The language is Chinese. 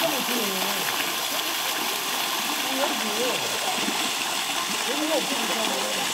这么多年了我主谁没有这么多